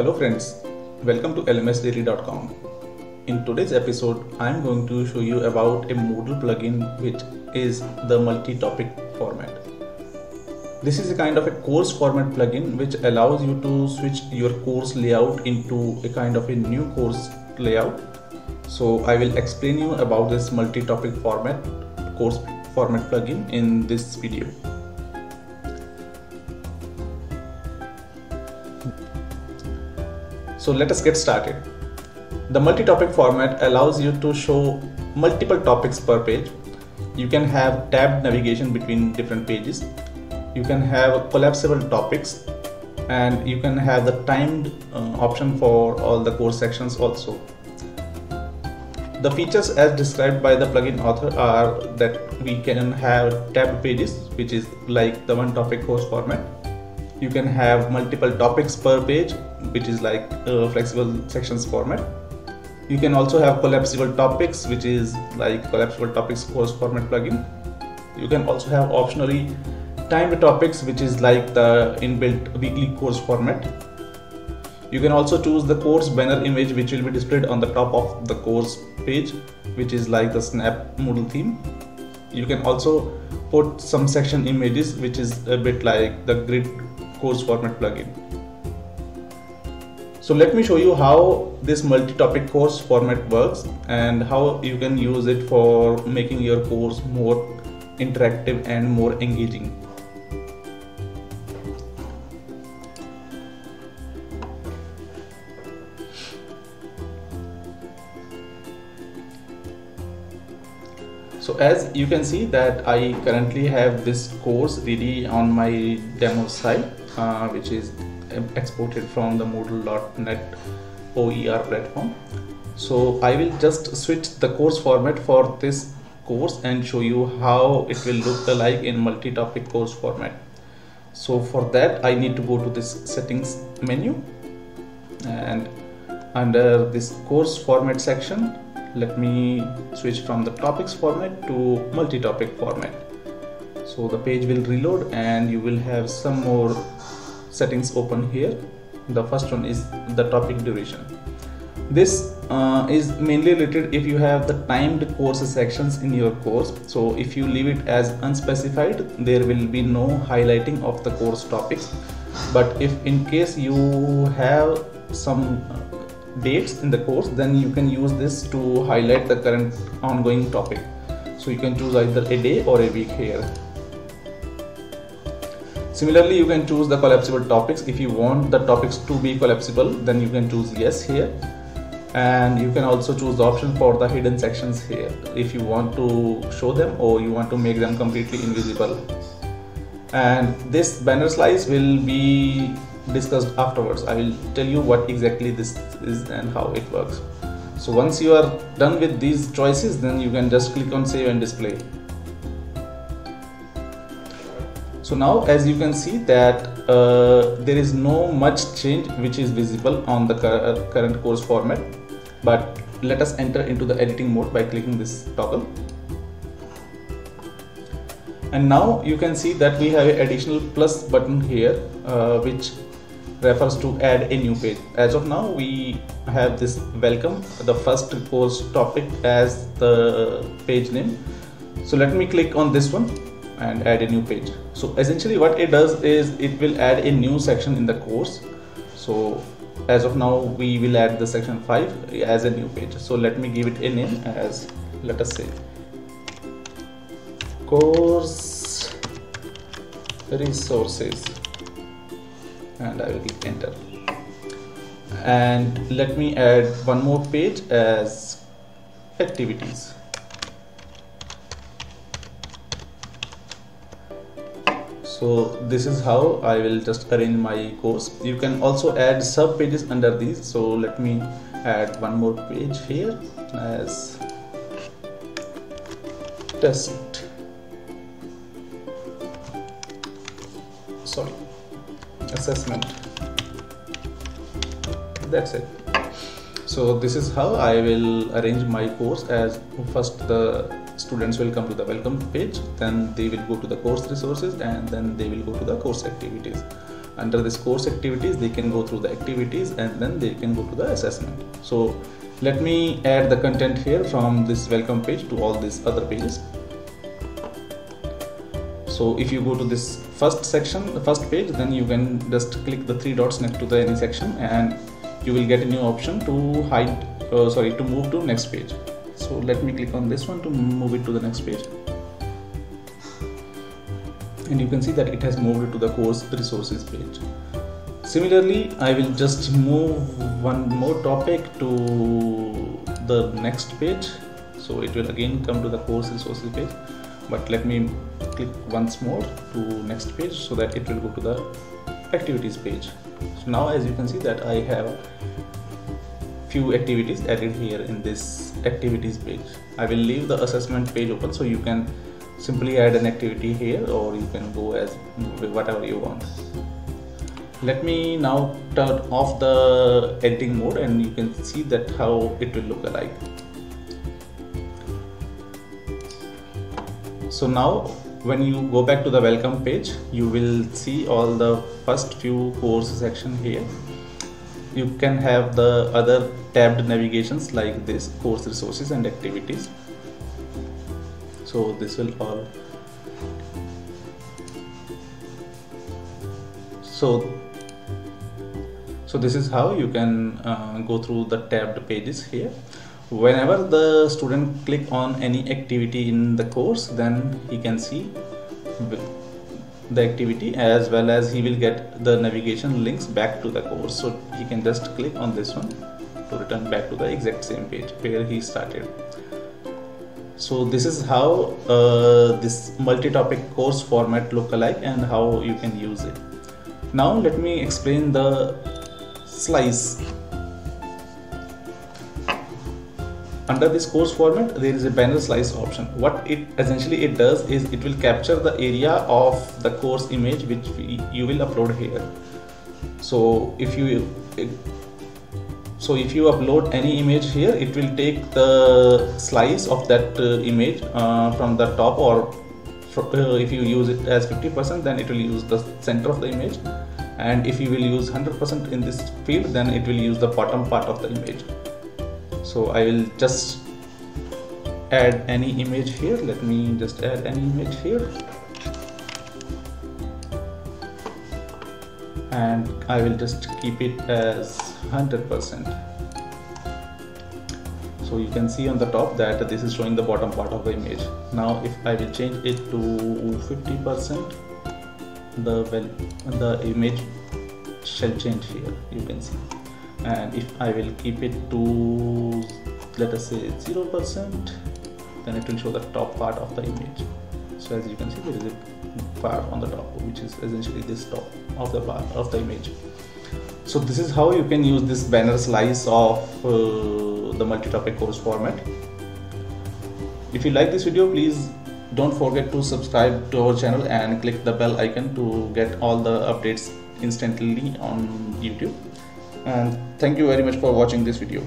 Hello friends, welcome to lmsdaily.com. In today's episode, I am going to show you about a Moodle plugin which is the multi-topic format. This is a kind of a course format plugin which allows you to switch your course layout into a kind of a new course layout. So I will explain you about this multi-topic format course format plugin in this video. So let us get started. The multi-topic format allows you to show multiple topics per page. You can have tabbed navigation between different pages. You can have collapsible topics and you can have the timed uh, option for all the course sections also. The features as described by the plugin author are that we can have tabbed pages which is like the Onetopic course format you can have multiple topics per page which is like flexible sections format. You can also have collapsible topics which is like collapsible topics course format plugin. You can also have optionally timed topics which is like the inbuilt weekly course format. You can also choose the course banner image which will be displayed on the top of the course page which is like the snap moodle theme. You can also put some section images which is a bit like the grid course format plugin. So let me show you how this multi-topic course format works and how you can use it for making your course more interactive and more engaging. so as you can see that I currently have this course ready on my demo site uh, which is exported from the moodle.net OER platform. So I will just switch the course format for this course and show you how it will look like in multi-topic course format. So for that I need to go to this settings menu. And under this course format section let me switch from the topics format to multi-topic format. So the page will reload and you will have some more settings open here. The first one is the topic duration. This uh, is mainly related if you have the timed course sections in your course. So if you leave it as unspecified there will be no highlighting of the course topics. But if in case you have some dates in the course then you can use this to highlight the current ongoing topic. So you can choose either a day or a week here similarly you can choose the collapsible topics. If you want the topics to be collapsible then you can choose yes here. And you can also choose the option for the hidden sections here. If you want to show them or you want to make them completely invisible. And this banner slice will be discussed afterwards. I will tell you what exactly this is and how it works. So once you are done with these choices then you can just click on save and display so now as you can see that uh, there is no much change which is visible on the current course format. But let us enter into the editing mode by clicking this toggle. And now you can see that we have an additional plus button here uh, which refers to add a new page. As of now we have this welcome the first course topic as the page name. So let me click on this one and add a new page. So essentially what it does is it will add a new section in the course. So as of now we will add the section 5 as a new page. So let me give it a name as let us say course resources. And I will click enter. And let me add one more page as activities so this is how I will just arrange my course. You can also add sub pages under these. So let me add one more page here as test. Sorry assessment. That's it. So this is how I will arrange my course as first the students will come to the welcome page then they will go to the course resources and then they will go to the course activities. Under this course activities they can go through the activities and then they can go to the assessment. So let me add the content here from this welcome page to all these other pages. So if you go to this first section the first page then you can just click the three dots next to the any section and you will get a new option to hide uh, sorry to move to next page so let me click on this one to move it to the next page. And you can see that it has moved to the course resources page. Similarly I will just move one more topic to the next page. So it will again come to the course resources page. But let me click once more to next page so that it will go to the activities page. So now as you can see that I have few activities added here in this activities page. I will leave the assessment page open so you can simply add an activity here or you can go as whatever you want. Let me now turn off the editing mode and you can see that how it will look like. So now when you go back to the welcome page you will see all the first few course section here you can have the other tabbed navigations like this course resources and activities. So this will all so so this is how you can uh, go through the tabbed pages here. Whenever the student click on any activity in the course then he can see the activity as well as he will get the navigation links back to the course. So he can just click on this one to return back to the exact same page where he started. So this is how uh, this multi-topic course format look alike and how you can use it. Now let me explain the slice under this course format there is a banner slice option. What it essentially it does is it will capture the area of the course image which we, you will upload here. So if you so if you upload any image here it will take the slice of that uh, image uh, from the top or uh, if you use it as 50% then it will use the center of the image. And if you will use 100% in this field then it will use the bottom part of the image so I will just add any image here. Let me just add any image here. And I will just keep it as 100% so you can see on the top that this is showing the bottom part of the image. Now if I will change it to 50% the well the image shall change here you can see and if I will keep it to let us say 0% then it will show the top part of the image. So as you can see there is a bar on the top which is essentially this top of the part of the image. So this is how you can use this banner slice of uh, the multi-topic course format. If you like this video please don't forget to subscribe to our channel and click the bell icon to get all the updates instantly on youtube and thank you very much for watching this video